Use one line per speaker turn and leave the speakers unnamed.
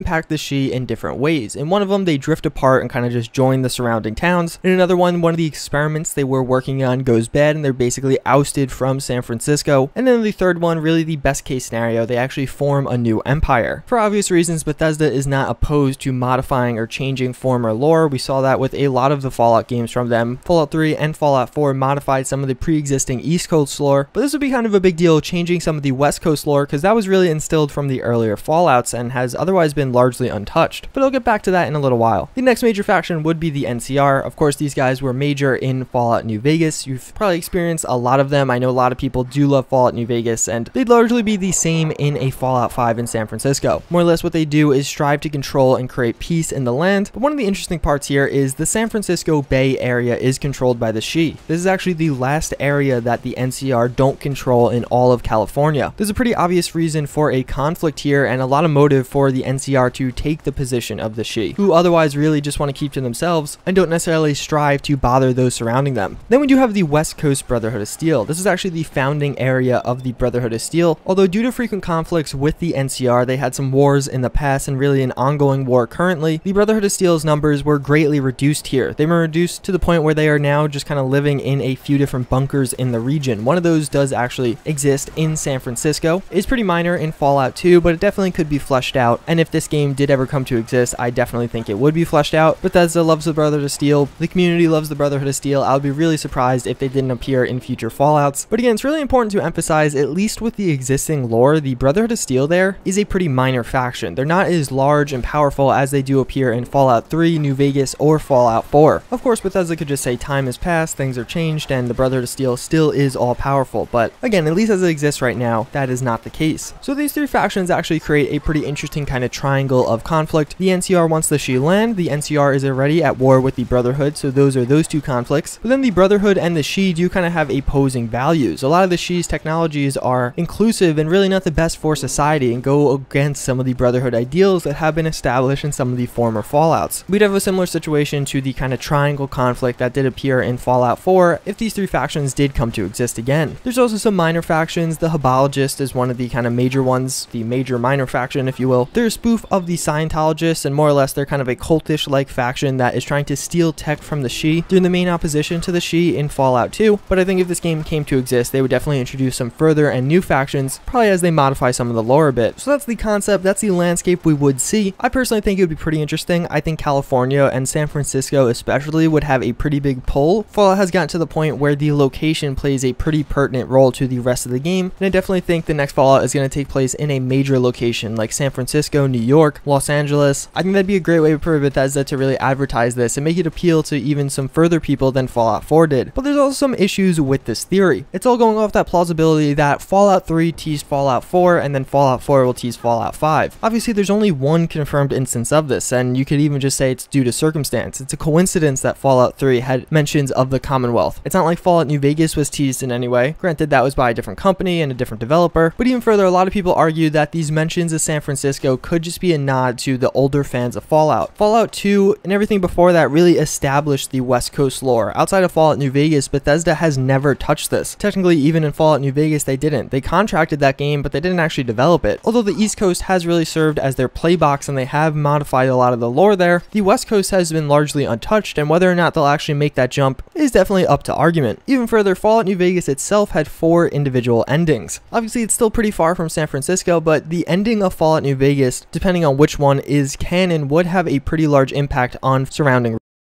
impact the Shi in different ways. In one of them, they drift apart and kind of just join the surrounding towns. In another one, one of the experiments they were working on goes bad and they're basically ousted from San Francisco. And then the third one, really the best case scenario, they actually form a new empire. For obvious reasons, Bethesda is not opposed to modifying or changing former lore. We saw that with a lot of the Fallout games from them. Fallout 3 and Fallout 4 modified some of the pre-existing East Coast lore, but this would be kind of a big deal changing some of the West Coast lore because that was really instilled from the earlier Fallouts and has otherwise been largely untouched. But I'll get back to that in a little while. The next major faction would be the NCR. Of course, these guys were major in Fallout New Vegas. You've probably experienced a lot of them. I know a lot of people do love Fallout New Vegas, and they'd largely be the same in a Fallout 5 in San Francisco. More or less what they do is strive to control and create peace in the land. But one of the interesting parts here is the San Francisco Bay area is controlled by the Shi. This is actually the last area that the NCR don't control in all of California. There's a pretty obvious reason for a conflict here and a lot of motive for the NCR to take the position of the Shi, who otherwise really just want to keep to themselves and don't necessarily strive to bother those surrounding them. Then we do have the West Coast Brotherhood of Steel. This is actually the founding area of the Brotherhood of Steel, although due to frequent conflicts with the NCR, they had some wars in the past and really an ongoing war currently, the Brotherhood of Steel's numbers were greatly reduced here. They were reduced to the point where they are now just kind of living in a few different bunkers in the region. One of those does actually exist in San Francisco. It's pretty minor in Fallout 2, but it definitely could be fleshed out. And if this game did ever come to exist, I definitely think it would be fleshed out. Bethesda loves the Brotherhood of Steel. The community loves the Brotherhood of Steel. I would be really surprised if they didn't appear in future Fallouts. But again, it's really important to emphasize, at least with the existing lore, the Brotherhood of Steel there is a pretty minor faction. They're not as large and powerful as they do appear in Fallout 3, New Vegas, or Fallout 4. Of course, Bethesda could just say time has passed, things are changed, and the Brotherhood of Steel still is all powerful. But again, at least as it exists right now, that is not the case. So these three factions actually create a pretty interesting kind of triangle of conflict. The NCR wants the Shi land, the NCR is already at war with the Brotherhood, so those are those two conflicts. But then the Brotherhood and the Shi do kind of have opposing values. A lot of the Shi's technologies are inclusive and really not the best for society and go against some of the Brotherhood ideals that have been established in some of the former Fallouts. We'd have a similar situation to the kind of triangle conflict that did appear in Fallout 4 if these three factions did come to exist again. There's also some minor factions. The Hubologist is one of the kind of major ones, the major minor faction, if you will. They're a spoof of the Scientologists, and more or less they're kind of a cultish-like faction that is trying to steal tech from the Shi. They're the main opposition to the Shi in Fallout 2, but I think if this game came to exist, they would definitely introduce some further and new factions, probably as they modify some of the lore a bit. So that's the concept, that's the landscape we would see. I personally think it would be pretty interesting. I think California and San Francisco especially would have a pretty big pull. Fallout has gotten to the point where the location plays a pretty pertinent role to the rest of the game, and I definitely think the next Fallout is going to take place in a major location like San Francisco, New York, Los Angeles. I think that'd be a great way for Bethesda to really advertise this and make it appeal to even some further people than Fallout 4 did. But there's also some issues with this theory. It's all going off that plausibility that Fallout 3 teased Fallout 4 and then Fallout 4 will tease Fallout 5. Obviously, there's only one confirmed instance of this, and you could even just say it's due to circumstance. It's a coincidence that Fallout 3 had mentions of the Commonwealth. It's not like Fallout New Vegas was teased in any way. Granted, that was by a different company and a different developer, but even further, a lot of people argue that these mentions of San Francisco could just be a nod to the older fans of Fallout. Fallout 2 and everything before that really established the West Coast lore. Outside of Fallout New Vegas, Bethesda has never touched this. Technically, even in Fallout New Vegas, they didn't. They contracted that game, but they didn't actually develop it. Although the East Coast has really served as their playbox and they have modified a lot of the lore there, the West Coast has been largely untouched, and whether or not they'll actually make that jump is definitely up to argument. Even further, Fallout New Vegas itself had four individual endings. Obviously, it's still pretty far from San Francisco, but the ending of Fallout New Vegas, depending on which one is canon, would have a pretty large impact on surrounding